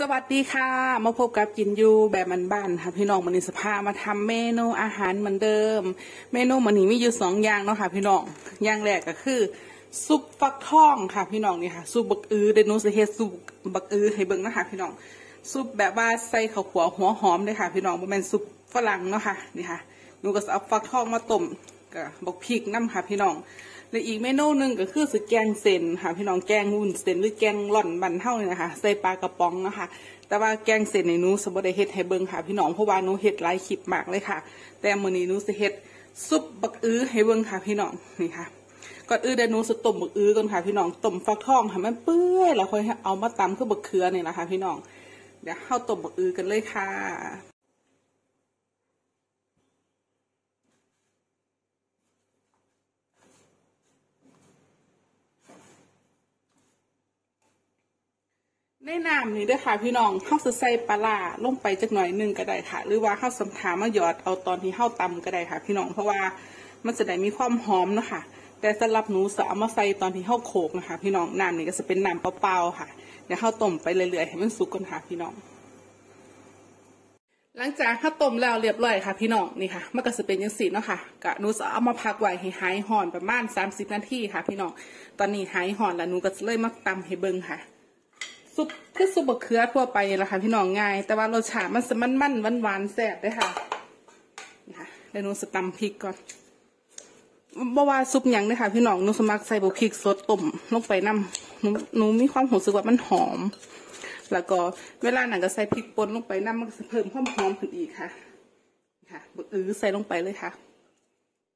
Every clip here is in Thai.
สวัสดีค่ะ มาพบกับกินยูแบบมันบ้านค่ะพี่น้องมันนี้สภามาทำเมนูอาหารเหมือนเดิม เมนูมันนี้มีอยู่สองอย่างเนาะค่ะ พี่น้องอย่างแรกก็คือ ซุปฟักทองค่ะ พี่น้องนี่ค่ะ ซุปบักอือเดนูสเฮซุปบักอือให้เบิ่งนะคะพี่น้องซุปแบบว่าใส่ข้าวขัวหัวหอมเลยค่ะ พี่น้องบ่แม่นซุปฝรั่งเนาะค่ะนี่ค่ะหนูก็จะเอาฟักทองมาต้มกับบักพริกน้ำค่ะ พี่น้อง และอีกเมนูหนึ่งก็คือสือแกงเส้นค่ะพี่น้องแกงวุ้นเส้นหรือแกงหล่อนบันเท่านี่นะคะใส่ปลากระป๋องนะคะแต่ว่าแกงเส้นในนู้สมบูรณ์เฮ็ดให้เบิ่งค่ะ พี่น้องเพราะว่านู้เฮ็ดหลายคลิปมากเลยค่ะ แต่มื้อนี้นู้สิเฮ็ดซุปบักอื้อให้เบิ่งค่ะพี่น้องนี่ค่ะก่อนอื่นเดี๋ยวนู้สิต้มบักอื้อก่อนค่ะพี่น้องต้มฟักทองให้มันเปื่อยแล้วค่อยเอามาตำคือบักเขือนี่นะคะพี่น้องเดี๋ยวเข้าต้มบักอื้อกันเลยค่ะ ในน้ำนี่ด้วยค่ะพี่น้องเข้าใส่ปลาร้าลงไปจักหน่อยหนึงก็ได้ค่ะ หรือว่าเข้าสำถามาหยอดเอาตอนที่เข้าตำก็ได้ค่ะ พี่น้องเพราะว่ามันจะได้มีความหอมเนาะคะแต่สำหรับหนูสเอามาใส่ตอนที่เข้าโขกนะคะ พี่น้องน้ำนี่ก็จะเป็นน้ำเปล่าๆค่ะเดี๋ยวเข้าต้มไปเรื่อยๆให้มันสุกก่อนค่ะพี่น้อง หลังจากข้าวต้มแล้วเรียบร้อยค่ะ พี่น้องนี่ค่ะมันก็จะเป็นยังสีเนาะค่ะกะหนูจะเอามาพักไว้ให้หายห่อนประมาณ 30 นาทีค่ะ พี่น้องตอนนี้หายห่อนแล้วหนูก็จะเลยมาตำให้เบิ่งค่ะ ซุปคือซุปบะเขือทั่วไปนี่แหละค่ะพี่น้องง่าย แต่ว่ารสชาติมันจะมันมันหวานหวานๆแซ่บด้วยค่ะนี่ค่ะเดี๋ยวหนูจะตำพริกก่อนบ่ว่าซุปหยังเลยค่ะพี่น้องหนูสมัครใส่บุพริกสดต้มลงไปน้ำหนูหนูมีความรู้สึกว่ามันหอม แล้วก็เวลาหนังก็ใส่พริกป่นลงไปน้ำมันก็จะเพิ่มความหอมขึ้นอีกค่ะ ค่ะบะอือใส่ลงไปเลยค่ะ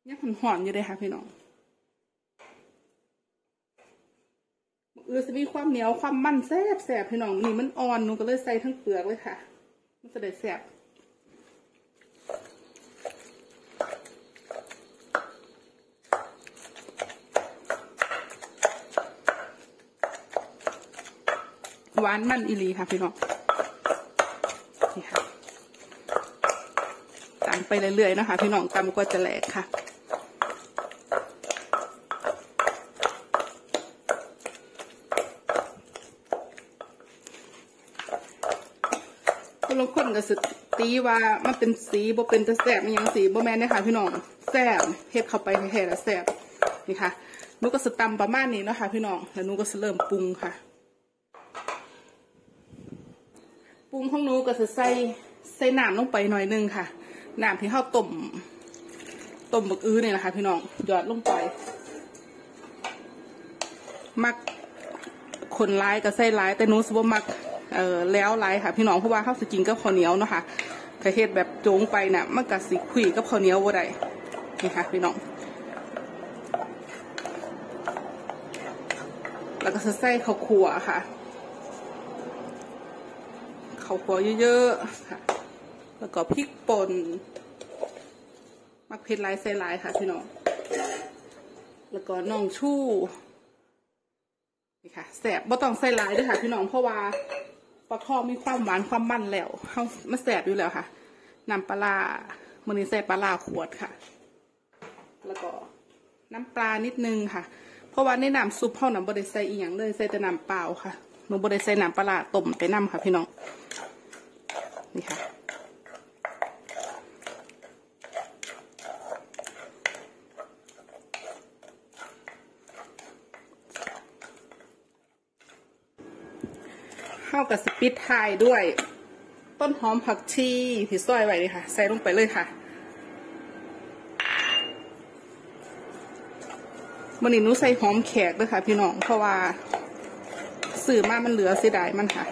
ยังหอมๆอยู่เลยค่ะพี่น้อง เออจะมีความเหนียวความมันแซ่บแซ่บพี่น้องนี่มันอ่อนหนูก็เลยใส่ทั้งเปลือกเลยค่ะ มันจะได้แซ่บหวานมันอีหลีค่ะพี่น้องนี่ค่ะตำไปเรื่อยๆนะคะพี่น้องตำก็จะแหลกค่ะ ละคนก็สตีว่ามันเป็นสีบ่เป็นแต่แซ่บมันยังสีบ่แม่นนี่ยค่ะพี่น้องแซ่บเฮ็ดเข้าไปแท้ๆแล้วแซ่บนี่ค่ะหนูก็สิตำประมาณนี้เนาะค่ะพี่น้องแล้วหนูก็เริ่มปรุงค่ะปรุงของหนูก็สิใส่ใส่น้ำลงไปหน่อยนึงค่ะน้ำที่เฮาต้มต้มบักอื้อเนี่แหละคะพี่น้องหยอดลงไป มักคนร้ายก็ใส่ร้ายแต่หนูสบมัก เออแล้วร้ายค่ะ พี่น้องเพราะว่าข้าวสกินกับข้าวเหนียวเนาะค่ะกระเฮ็ดแบบโจงไปน่ะมันกัสิคุยกับข้าวเหนียวบ่ได้นี่ค่ะพี่น้องแล้วก็ใส่ข้าวคั่วค่ะข้าวคั่วเยอะๆค่ะ แล้วก็พริกป่นมักเผ็ดร้ายใส่ร้ายค่ะพี่น้องแล้วก็น่องชู่นี่ค่ะแสบบ่ต้องใส่หลายด้วยค่ะพี่น้องเพราะว่า ปลาทองมีความหวานความมันแล้วเขามันแสบอยู่แล้วค่ะน้ำปลามือนี้ใส่ปลาขวดค่ะ แล้วก็น้ำปลานิดนึงค่ะ เพราะว่าในน้ำซุปเขาหนำบดใส่อีกอย่างเลยใส่แต่น้ำเปล่าค่ะหนูบดใส่น้ำปลาต้มไปน้ำค่ะ พี่น้อง นี่ค่ะ เข้ากับสปิดไทยด้วย ต้นหอมผักชีที่ซอยไว้เลยค่ะ ใส่ลงไปเลยค่ะมันนี้หนูใส่หอมแขกด้วยค่ะ พี่น้องเพราะว่าสื่อมามันเหลือเสียดายมันค่ะ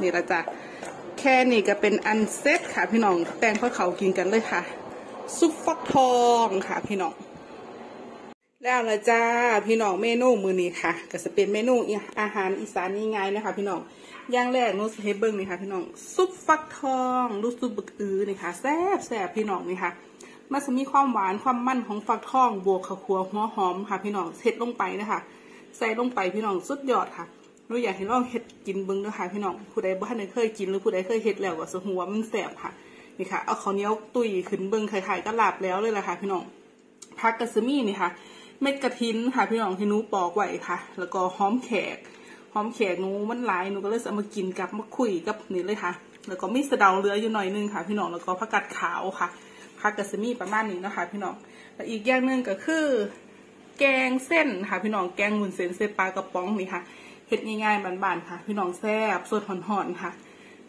นี่ละจ้ะแค่นี้ก็เป็นอันเซ็ตค่ะ พี่น้องแตงข้าวเขากินกันเลยค่ะ ซุปฟักทองค่ะ พี่น้อง แล้วละจ้าพี่น้องเมนูมือนี้ค่ะก็จะเป็นเมนูอาหารอีสานง่ายๆนะคะพี่น้องอย่างแรกนูจะให้เบิ้งนี่ค่ะพี่น้องซุปฟักทองรูซุปบึกอือนี่ค่ะแซ่บแซ่บพี่น้องนี่ค่ะมันจะมีความหวานความมันของฟักทองบวกข้าวคั่วหัวหอมค่ะพี่น้องเฮ็ดลงไปนะคะใส่ลงไปพี่น้องสุดยอดค่ะนูอยากให้ลองเฮ็ดกินเบิ้งนะคะพี่น้องผู้ใดบ้านเคยกินหรือผู้ใดเคยเฮ็ดแล้วก็สหัวมันแซ่บค่ะนี่ค่ะเอาข้าวเหนียวตุยขึ้นเบิ้งไข่ๆก็หลาบแล้วเลยละค่ะพี่น้องผักกระสมี่นี่ค่ะ เม็ดกระทินค่ะพี่น้องที่นูปอกไว้ค่ะ แล้วก็หอมแขกหอมแขกนูมันหลายหนูก็เลยเอามากินกับมาคุยกับนี่เลยค่ะ แล้วก็มีสะเดาเหลืออยู่หน่อยนึงค่ะ พี่น้องแล้วก็ผักกาดขาวค่ะผักกระสมีประมาณนี้นะคะพี่น้องแล้วอีกอย่างหนึ่งก็คือ แกงเส้นค่ะ พี่น้องแกงหมุนเส้นเส้นปลากระป๋องนี่ค่ะเฮ็ดง่ายๆบานๆค่ะ พี่น้องแซ่บสดหอนๆค่ะ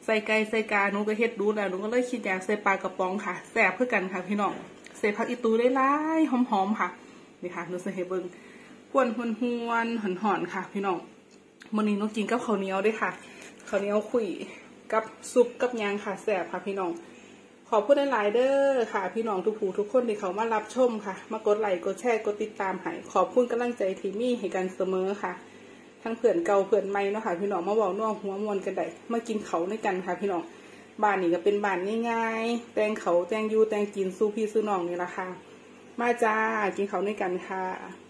ใส่ไก่ใส่กาหนูก็เฮ็ดดูแล้วหนูก็เลยคิดอยากใส่ปลากระป๋องค่ะแซ่บเพื่อกันค่ะ พี่น้องใส่ผักอีตูได้หลายๆหอมๆค่ะ นี่ค่ะหนูใส่ให้เบิ่งหวนหวนหวนหอนหอนค่ะ พี่น้องมื้อนี้หนูกินกับข้าวเหนียวด้วยค่ะข้าวเหนียวคุยกับซุปกับยางค่ะแซ่บค่ะพี่น้องขอบคุณหลายเด้อค่ะ พี่น้องทุกผู้ทุกคนที่เขามารับชมค่ะ มากดไลค์กดแชร์กดติดตามให้ขอบคุณกำลังใจที่มีให้กันเสมอค่ะ ทั้งเพื่อนเก่าเพื่อนใหม่เนาะค่ะ พี่น้องมาบอกน่วหัวมวนกันได้มากินเขาในกันค่ะ พี่น้องบ้านนี้ก็เป็นบ้านง่ายๆ แตงเขาแตงยูแตงกินสู้พี่สู้น้องนี่ละค่ะ มาจ้า กินเขาด้วยกันค่ะ